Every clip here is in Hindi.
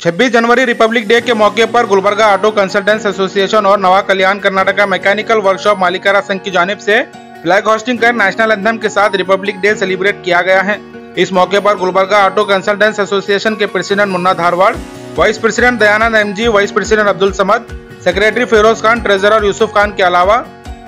26 जनवरी रिपब्लिक डे के मौके पर गुलबर्गा ऑटो कंसल्टेंट्स एसोसिएशन और नवा कल्याण कर्नाटका मैकेनिकल वर्कशॉप मालिकारा संघ की जानब से फ्लैग होस्टिंग कर नेशनल एंथम के साथ रिपब्लिक डे सेलिब्रेट किया गया है। इस मौके पर गुलबर्गा ऑटो कंसल्टेंट्स एसोसिएशन के president Munna Dharwad, vice president Dayanand MG, vice president Abdul Samad, secretary Firoz Khan, treasurer Yusuf Khan के अलावा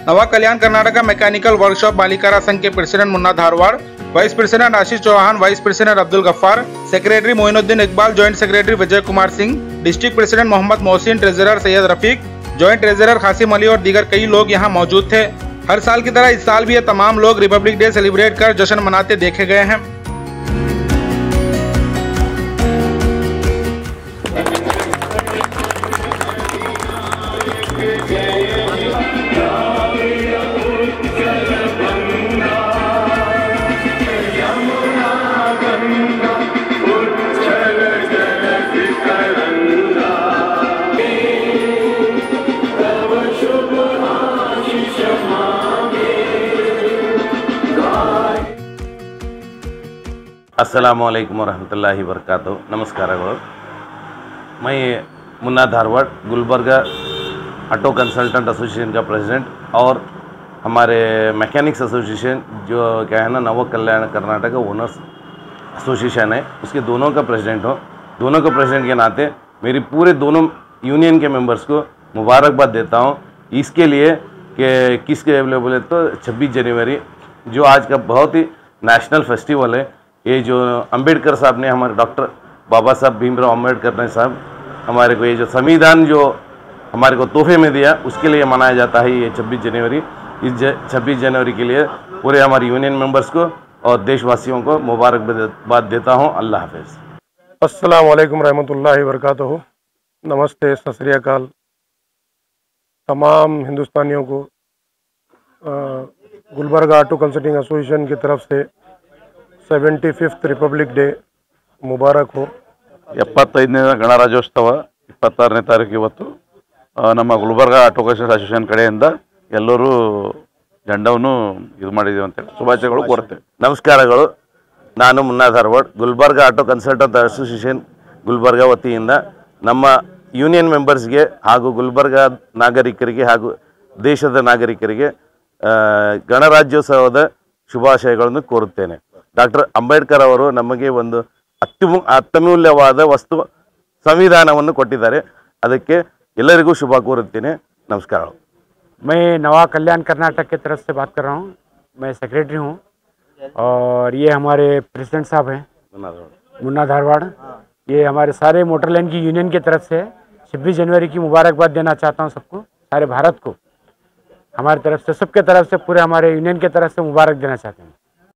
नवा कल्याण कर्नाटका मैकेनिकल वर्कशॉप मालिकारा संघ के president Munna Dharwad vice president Ashish Chauhan vice president Abdul Gaffar secretary Moinuddin Iqbal joint secretary Vijay Kumar Singh district president Mohammed Mohsin treasurer Syed Rafiq joint treasurer Khasim Ali और दीगर कई लोग यहाँ मौजूद थे। हर साल की तरह इस साल भी ये तमाम लोग रिपब्लिक डे सेलिब्रेट कर जश्न मनाते देखे गए हैं। अस्सलाम वालेकुम वरहमतुल्लाहि वरकातुहू नमस्कारಗಳು मैं Munna Dharwad Gulbarga auto consultant association का प्रेसिडेंट और हमारे मैकेनिक्स एसोसिएशन जो क्या है ना, नव कल्याण कर्नाटक ओनर्स एसोसिएशन है, उसके दोनों का प्रेसिडेंट हूँ। दोनों के प्रेसिडेंट के नाते मेरी पूरे दोनों यूनियन के मेंबर्स को मुबारकबाद देता हूँ। इसके लिए कि किसके अवेलेबल है तो 26 जनवरी, जो आज का बहुत ही नेशनल फेस्टिवल है। ये जो अंबेडकर साहब ने हमारे डॉक्टर बाबा साहब भीमराव अंबेडकर ने साहब, हमारे को ये जो संविधान जो हमारे को तोहफे में दिया, उसके लिए मनाया जाता है ये 26 जनवरी। इस छब्बीस जनवरी के लिए पूरे हमारे यूनियन मेंबर्स को और देशवासियों को मुबारकबाद देता हूँ। अल्लाह हाफिज़। अस्सलाम वालेकुम रहमतुल्लाहि वरकatuh नमस्ते, सत श्री अकाल। तमाम हिंदुस्तानियों को गुलबर्गा ऑटो कंसल्टिंग एसोसिएशन की तरफ़ से ಸೆವೆಂಟಿ ಫಿಫ್ತ್ ರಿಪಬ್ಲಿಕ್ ಡೇ ಮುಬಾರಕ್ ಹೋ ಎಪ್ಪತ್ತೈದನೇ ಗಣರಾಜ್ಯೋತ್ಸವ ಇಪ್ಪತ್ತಾರನೇ ತಾರೀಕು ಇವತ್ತು. ನಮ್ಮ ಗುಲ್ಬರ್ಗ ಆಟೋಕೇಶನ್ ಅಸೋಸಿಯೇಷನ್ ಕಡೆಯಿಂದ ಎಲ್ಲರೂ ಜಂಡವನ್ನು ಇದು ಮಾಡಿದ್ದೀವಿ ಅಂತೇಳಿ ಶುಭಾಶಯಗಳು ಕೋರ್ತೇವೆ ನಮಸ್ಕಾರಗಳು. ನಾನು Munna Dharwad Gulbarga auto consultant association Gulbarga ವತಿಯಿಂದ ನಮ್ಮ ಯೂನಿಯನ್ ಮೆಂಬರ್ಸ್ಗೆ ಹಾಗೂ ಗುಲ್ಬರ್ಗ ನಾಗರಿಕರಿಗೆ ಹಾಗೂ ದೇಶದ ನಾಗರಿಕರಿಗೆ ಗಣರಾಜ್ಯೋತ್ಸವದ ಶುಭಾಶಯಗಳನ್ನು ಕೋರುತ್ತೇನೆ. ಡಾಕ್ಟರ್ ಅಂಬೇಡ್ಕರ್ ಅವರು ನಮಗೆ ಒಂದು ಅತ್ಯುಮು ಅತ್ಯಮೂಲ್ಯವಾದ ವಸ್ತು ಸಂವಿಧಾನವನ್ನು ಕೊಟ್ಟಿದ್ದಾರೆ ಅದಕ್ಕೆ ಎಲ್ಲರಿಗೂ ಶುಭ ಕೋರುತ್ತೇನೆ ನಮಸ್ಕಾರಗಳು मैं नवा कल्याण कर्नाटक की तरफ से बात कर रहा हूँ मैं सेक्रेटरी हूँ और ये हमारे प्रेसिडेंट साहब हैं मुन्ना धारवाड़ ये हमारे सारे मोटर लाइन की यूनियन की तरफ से 26 जनवरी की मुबारकबाद देना चाहता हूँ सबको सारे भारत को हमारी तरफ से सबके तरफ से पूरे हमारे यूनियन की तरफ से मुबारक देना चाहते हैं